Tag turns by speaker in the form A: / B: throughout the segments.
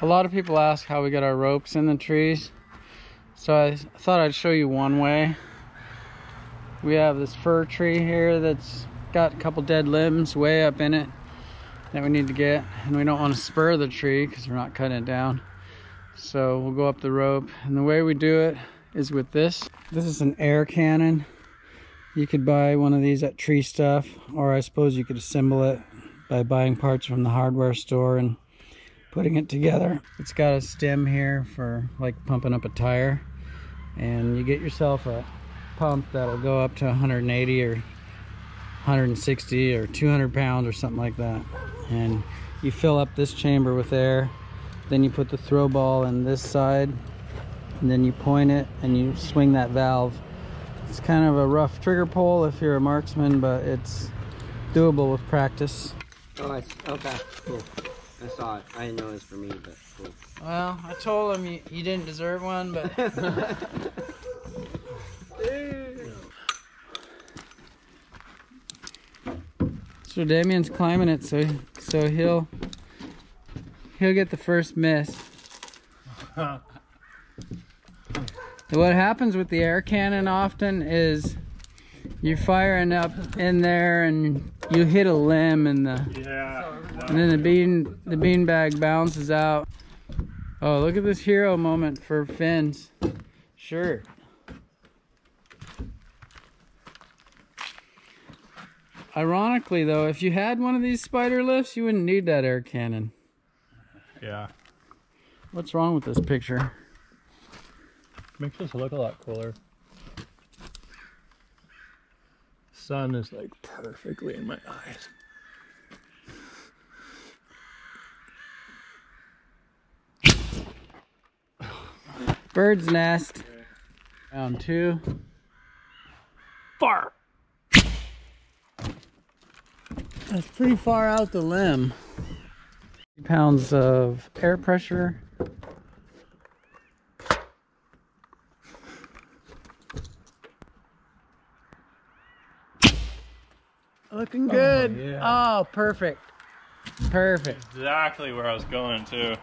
A: a lot of people ask how we get our ropes in the trees. So I thought I'd show you one way. We have this fir tree here that's got a couple dead limbs way up in it that we need to get. And we don't want to spur the tree because we're not cutting it down. So we'll go up the rope. And the way we do it is with this. This is an air cannon. You could buy one of these at Tree Stuff, or I suppose you could assemble it by buying parts from the hardware store and putting it together. It's got a stem here for like pumping up a tire. And you get yourself a pump that'll go up to 180 or 160 or 200 pounds or something like that. And you fill up this chamber with air. Then you put the throw ball in this side and then you point it and you swing that valve. It's kind of a rough trigger pull if you're a marksman, but it's doable with practice.
B: Oh, I, okay, cool. I saw it. I didn't know it was for me, but cool.
A: Well, I told him you, you didn't deserve one, but so Damien's climbing it, so so he'll he'll get the first miss. what happens with the air cannon often is you're firing up in there and you hit a limb and the
C: Yeah.
A: And then the bean the bean bag bounces out. Oh, look at this hero moment for Finn's shirt. Ironically though, if you had one of these spider lifts, you wouldn't need that air cannon.
C: Yeah.
A: What's wrong with this picture?
C: Makes us look a lot cooler. Sun is like perfectly in my eyes.
A: Bird's nest. Round two.
C: Far.
A: That's pretty far out the limb. Pounds of air pressure. Looking oh, good.
C: yeah.
A: Oh, perfect. Perfect.
C: Exactly where I was going too.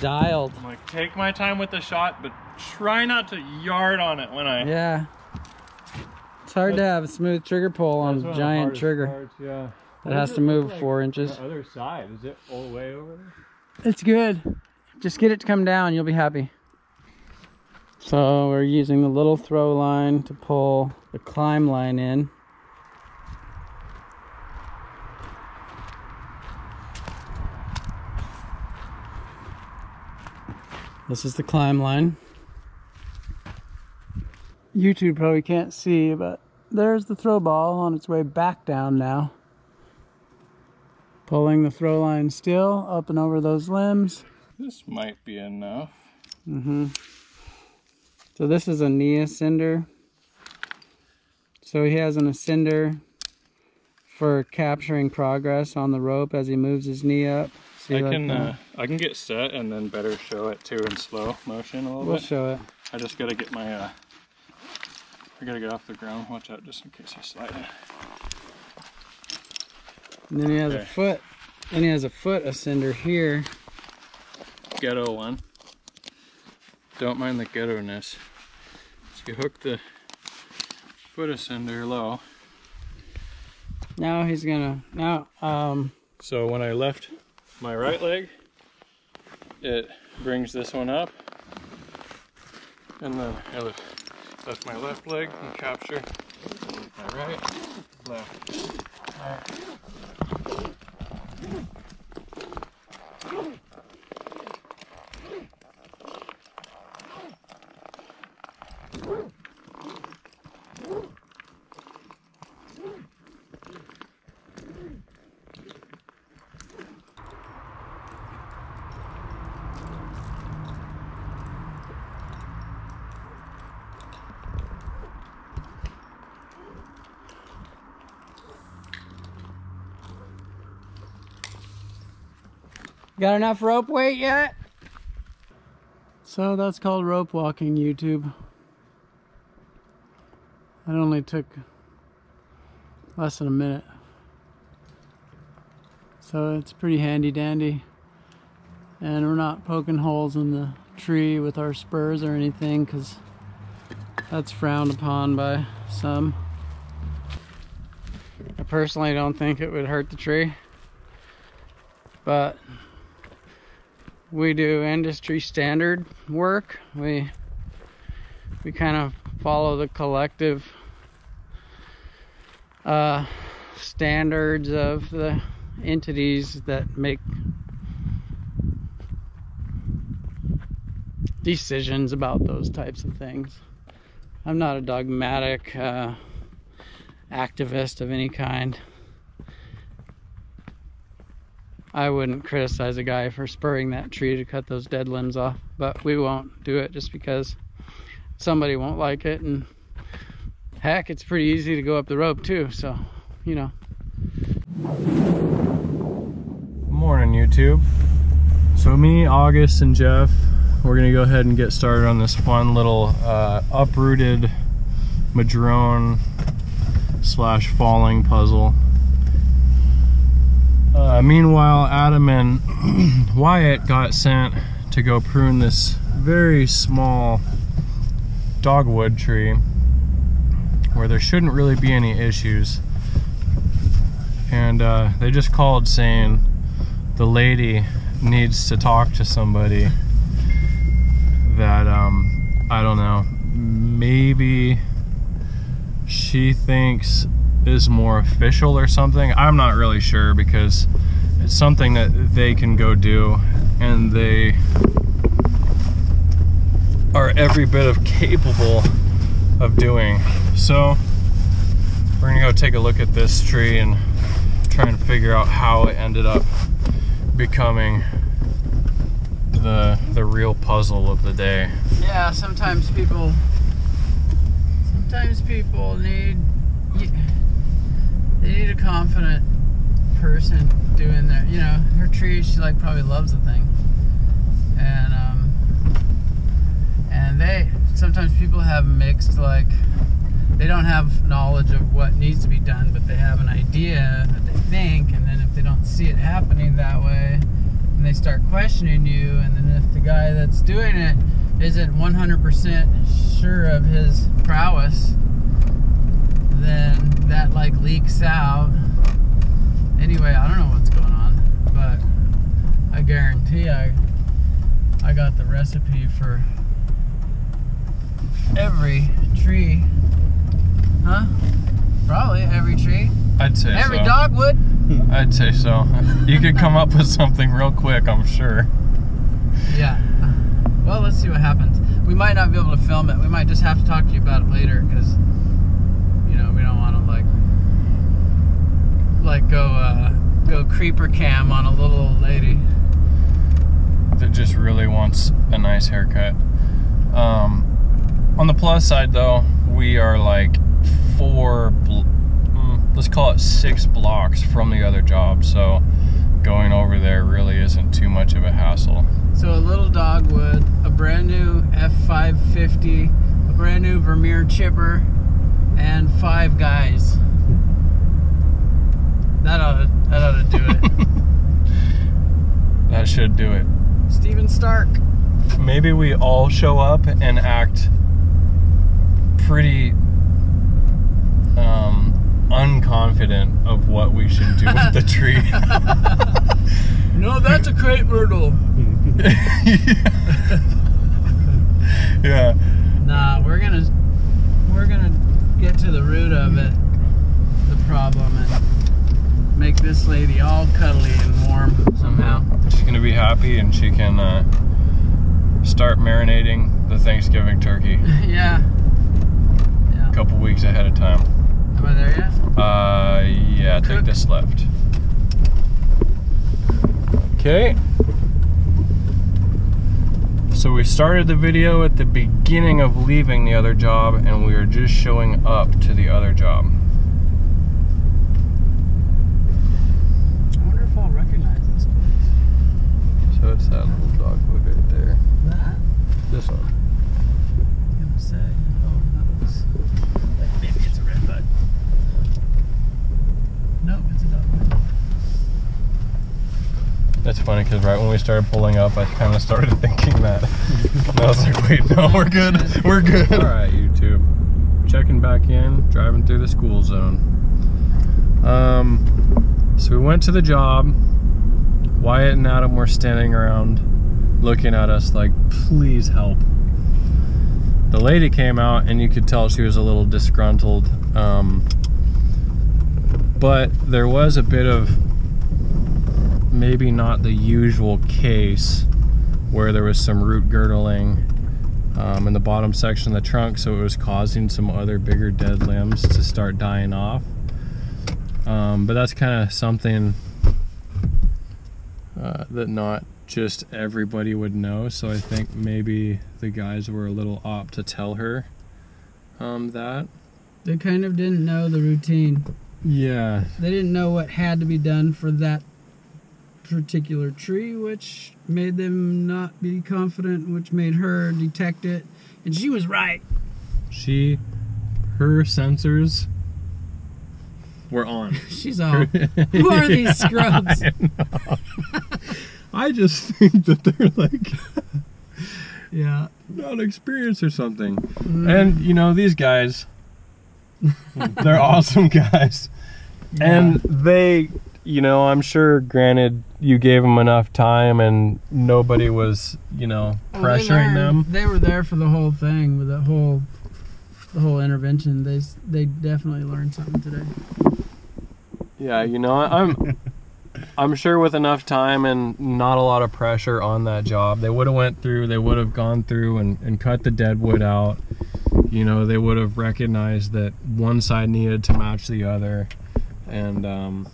A: Dialed.
C: I'm like, take my time with the shot, but try not to yard on it when I.
A: Yeah. It's hard to have a smooth trigger pull on a giant trigger.
C: parts, yeah.
A: It has to move four inches.
C: The other side, is it all the way over there?
A: It's good. Just get it to come down, you'll be happy. So we're using the little throw line to pull the climb line in. This is the climb line. YouTube probably can't see, but there's the throw ball on its way back down now. Pulling the throw line still up and over those limbs.
C: This might be enough.
A: Mm-hmm. So this is a knee ascender. So he has an ascender for capturing progress on the rope as he moves his knee up. See
C: I can uh, I can get set and then better show it too in slow motion a little
A: we'll
C: bit.
A: show it.
C: I just gotta get my uh I gotta get off the ground. Watch out just in case I slide.
A: And then he has a foot. And he has a foot ascender here.
C: Ghetto one. Don't mind the ghetto-ness. So you hook the foot ascender low.
A: Now he's gonna now um
C: So when I left my right leg, it brings this one up. And then I lift, lift my left leg and capture my right, left.
A: Got enough rope weight yet? So that's called rope walking, YouTube. It only took less than a minute. So it's pretty handy dandy. And we're not poking holes in the tree with our spurs or anything because that's frowned upon by some. I personally don't think it would hurt the tree, but we do industry standard work. We we kind of follow the collective uh, standards of the entities that make decisions about those types of things. I'm not a dogmatic uh, activist of any kind. I wouldn't criticize a guy for spurring that tree to cut those dead limbs off, but we won't do it just because somebody won't like it. And heck, it's pretty easy to go up the rope too, so you know.
C: Morning, YouTube. So, me, August, and Jeff, we're gonna go ahead and get started on this fun little uh, uprooted madrone slash falling puzzle. Uh, meanwhile, Adam and Wyatt got sent to go prune this very small dogwood tree where there shouldn't really be any issues. And uh, they just called saying the lady needs to talk to somebody that, um, I don't know, maybe she thinks is more official or something. I'm not really sure because it's something that they can go do and they are every bit of capable of doing. So we're gonna go take a look at this tree and try and figure out how it ended up becoming the the real puzzle of the day.
A: Yeah, sometimes people sometimes people need they need a confident person doing their you know, her tree she like probably loves the thing. And um and they sometimes people have mixed like they don't have knowledge of what needs to be done, but they have an idea that they think, and then if they don't see it happening that way, and they start questioning you, and then if the guy that's doing it isn't 100% sure of his prowess, like leaks out. Anyway, I don't know what's going on, but I guarantee I I got the recipe for every tree. Huh? Probably every tree.
C: I'd say
A: Every
C: so.
A: dogwood.
C: I'd say so. You could come up with something real quick, I'm sure.
A: Yeah. Well, let's see what happens. We might not be able to film it. We might just have to talk to you about it later because, you know, we don't want to like, like go, uh, go creeper cam on a little old lady.
C: That just really wants a nice haircut. Um, on the plus side, though, we are like four, mm, let's call it six blocks from the other job, so going over there really isn't too much of a hassle.
A: So a little dogwood, a brand new F550, a brand new Vermeer chipper, and five guys. That ought to, that ought to do it.
C: That should do it.
A: Steven Stark.
C: Maybe we all show up and act pretty um, unconfident of what we should do with the tree.
A: No, that's a crepe myrtle.
C: yeah.
A: Nah, we're gonna we're gonna get to the root of it, the problem, and make this lady all cuddly and warm somehow.
C: She's gonna be happy and she can uh, start marinating the Thanksgiving turkey
A: yeah.
C: a couple weeks ahead of time.
A: Am I there yet?
C: Uh, yeah, take this left. Okay. So we started the video at the beginning of leaving the other job and we are just showing up to the other job.
A: I wonder if I'll recognize this place.
C: So it's that little dogwood right there.
A: That?
C: This one.
A: I'm gonna say. Oh, that looks like maybe it's a red bud. Nope, it's a dogwood.
C: That's funny because right when we started pulling up, I kind of started thinking that. I was like, wait, no, we're good. We're good. All right, YouTube. Checking back in, driving through the school zone. Um, so we went to the job. Wyatt and Adam were standing around looking at us like, please help. The lady came out and you could tell she was a little disgruntled. Um, but there was a bit of maybe not the usual case where there was some root girdling um, in the bottom section of the trunk, so it was causing some other bigger dead limbs to start dying off. Um, but that's kind of something uh, that not just everybody would know, so I think maybe the guys were a little opt to tell her um, that.
A: They kind of didn't know the routine.
C: Yeah,
A: They didn't know what had to be done for that particular tree, which made them not be confident, which made her detect it. And she was right.
C: she, her sensors were on.
A: She's all, who are these scrubs?
C: I. I just think that they're like
A: Yeah.
C: not experienced or something.
A: Mm,
C: And you know, these guys, they're awesome guys. And they, you know, I'm sure granted you gave them enough time and nobody was, you know,
A: Well, they
C: pressuring them.
A: They were there for the whole thing with the whole, the whole intervention. They they definitely learned something today.
C: Yeah, you know, I'm I'm sure with enough time and not a lot of pressure on that job, they would have went through, they would have gone through and, and cut the dead wood out. You know, they would have recognized that one side needed to match the other. And um,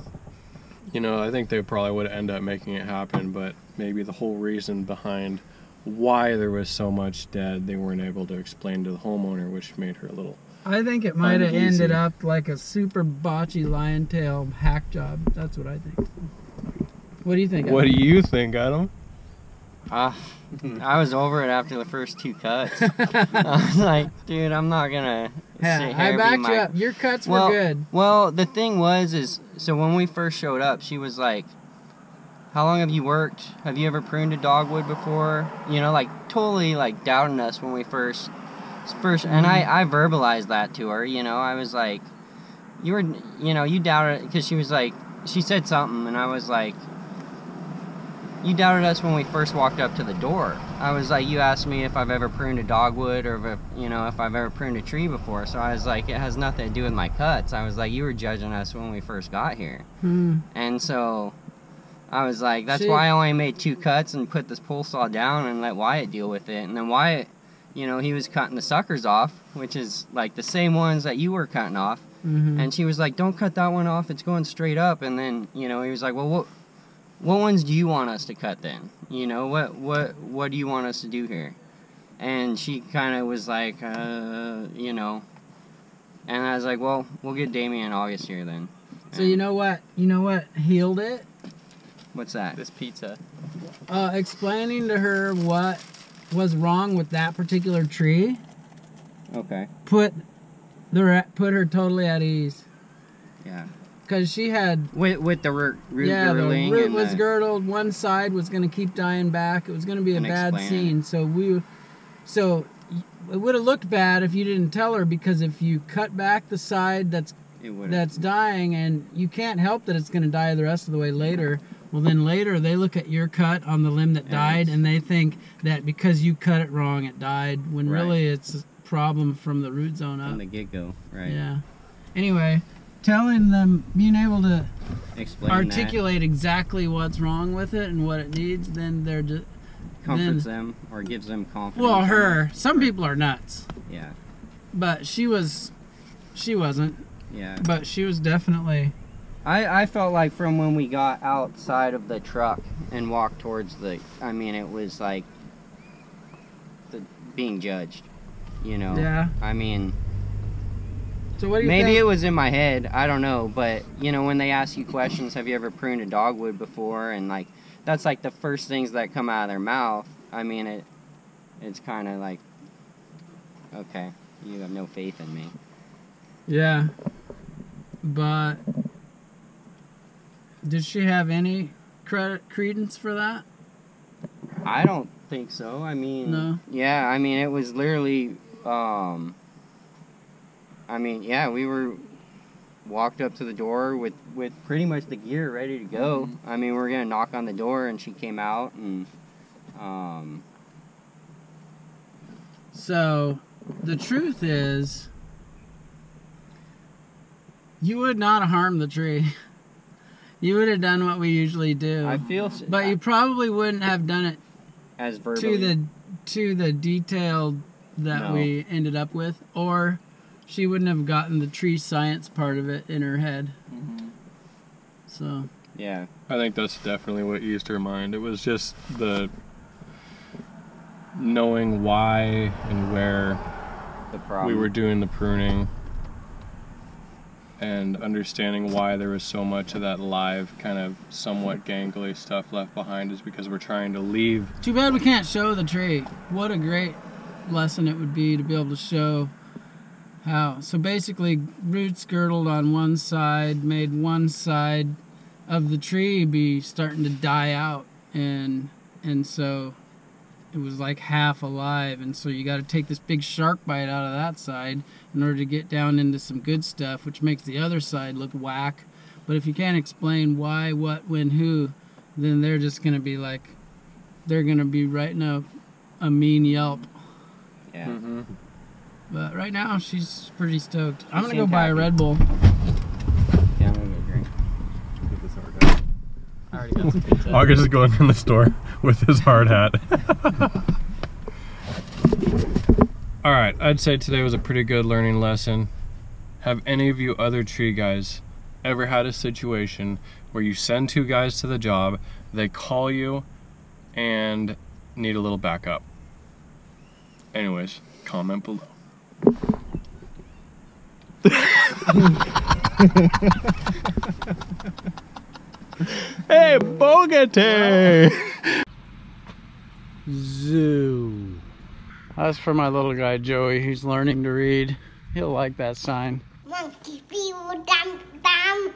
C: you know, I think they probably would end up making it happen, but maybe the whole reason behind why there was so much dead they weren't able to explain to the homeowner, which made her a little
A: I think it might have ended up like a super botchy lion tail hack job. That's what I think. What do you think?
C: What do you think, Adam?
B: Ah, I was over it after the first two cuts. I was like, dude, I'm not gonna
A: Yeah,
B: sit here
A: I
B: and be
A: backed
B: my-
A: you up. Your cuts
B: Well,
A: were good.
B: Well, the thing was, is so when we first showed up, she was like, "How long have you worked? Have you ever pruned a dogwood before?" You know, like totally like doubting us when we first, first. And I I verbalized that to her. You know, I was like, "You were, you know, you doubted," because she was like, she said something, and I was like. You doubted us when we first walked up to the door. I was like, you asked me if I've ever pruned a dogwood or if, you know, if I've ever pruned a tree before. So I was like, it has nothing to do with my cuts. I was like, you were judging us when we first got here.
A: Hmm.
B: And so I was like, that's
A: See-
B: why I only made two cuts and put this pull saw down and let Wyatt deal with it. And then Wyatt, you know, he was cutting the suckers off, which is like the same ones that you were cutting off.
A: Mhm.
B: And she was like, don't cut that one off. It's going straight up. And then, you know, he was like, well, what, what ones do you want us to cut then? You know, what, what, what do you want us to do here? And she kind of was like, uh, you know, and I was like, well, we'll get Damien August here then.
A: So you know what? You know what healed it?
B: What's that?
D: This pizza.
A: Uh, explaining to her what was wrong with that particular tree
B: Okay.
A: put the put her totally at ease.
B: Yeah.
A: because she had
B: With with the root, root
A: yeah the root was
B: the,
A: girdled. One side was going to keep dying back. It was going to be a bad scene. So we so it would have looked bad if you didn't tell her because if you cut back the side that's
B: it
A: that's dying and you can't help that it's going to die the rest of the way later well then later they look at your cut on the limb that
B: And
A: died
B: it's-
A: and they think that because you cut it wrong it died when
B: Right.
A: really it's a problem from the root zone up
B: from the get go, right?
A: yeah anyway telling them being able to
B: Explain
A: articulate exactly what's wrong with it and what it needs then they're just
B: that. comforts them or gives them confidence.
A: well her some people are nuts.
B: Yeah.
A: but she was she wasn't
B: Yeah.
A: but she was definitely
B: I, I felt like from when we got outside of the truck and walked towards the I mean it was like the being judged. You know.
A: yeah
B: I mean
A: so what do you
B: maybe
A: think?
B: it was in my head, I don't know, but you know, when they ask you questions, have you ever pruned a dogwood before? And like that's like the first things that come out of their mouth. I mean it it's kinda like okay, you have no faith in me.
A: Yeah. But did she have any credit credence for that?
B: I don't think so. I mean,
A: No.
B: yeah, I mean, it was literally, um, I mean, yeah, we were walked up to the door with with pretty much the gear ready to go. I mean, we were gonna knock on the door, and she came out, and um,
A: So, the truth is, you would not harm the tree. You would have done what we usually do,
B: I feel, s-
A: but you probably wouldn't have done it
B: as verbally,
A: to the to the detail that
B: No.
A: we ended up with, or she wouldn't have gotten the tree science part of it in her head.
B: Mm-hmm.
A: So,
B: yeah,
C: I think that's definitely what eased her mind. It was just the knowing why and where
B: the problem.
C: we were doing the pruning and understanding why there was so much of that live kind of somewhat gangly stuff left behind is because we're trying to leave
A: too bad we can't show the tree. What a great lesson it would be to be able to show how. So basically, roots girdled on one side made one side of the tree be starting to die out, and and so it was like half alive, and so you got to take this big shark bite out of that side in order to get down into some good stuff, which makes the other side look whack. But if you can't explain why, what, when, who, then they're just gonna be like, they're gonna be writing a, a mean yelp.
B: yeah.
C: Mm-hmm.
A: But right now, she's pretty stoked. I'm gonna go
B: seemed
A: buy a. Red Bull.
B: yeah, I'm gonna go drink.
A: I already got some pizza.
C: August is going in the store with his hard hat. All right, I'd say today was a pretty good learning lesson. Have any of you other tree guys ever had a situation where you send two guys to the job, they call you and need a little backup? Anyways, comment below. hey, Bogate!
A: Zoo. That's for my little guy Joey, who's learning to read. He'll like that sign.
D: Monkey feel dum dum.